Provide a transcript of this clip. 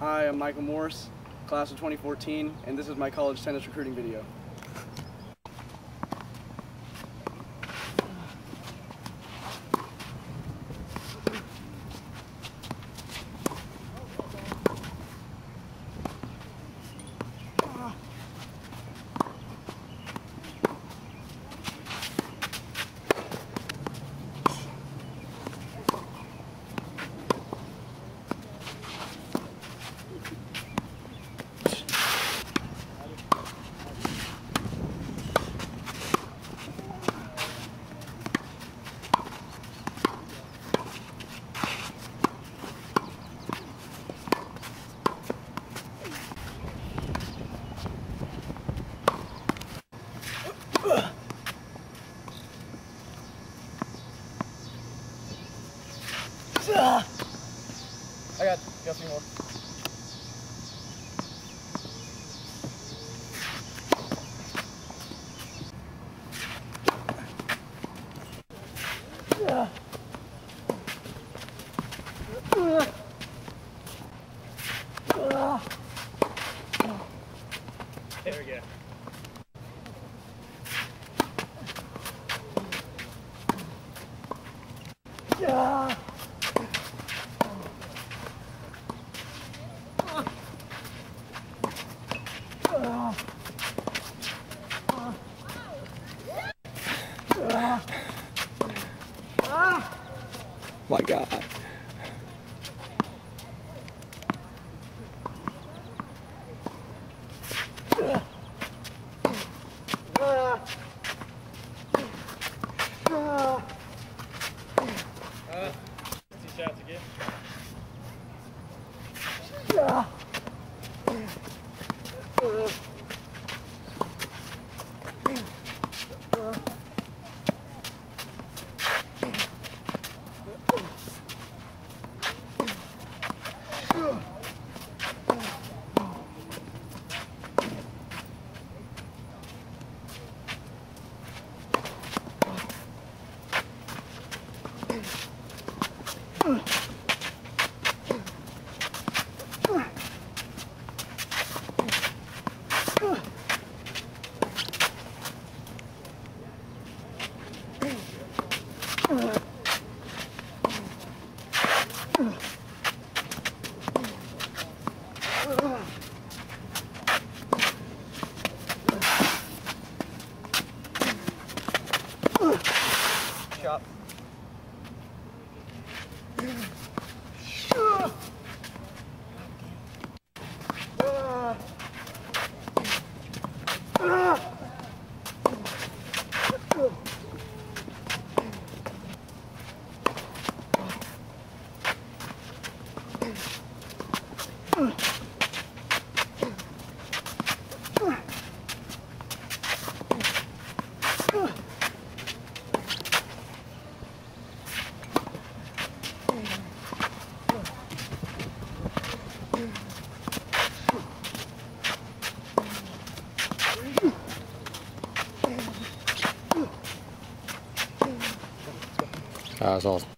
Hi, I'm Michael Morse, class of 2014, and this is my college tennis recruiting video. I got, got some more. My God. Shot. That was awesome.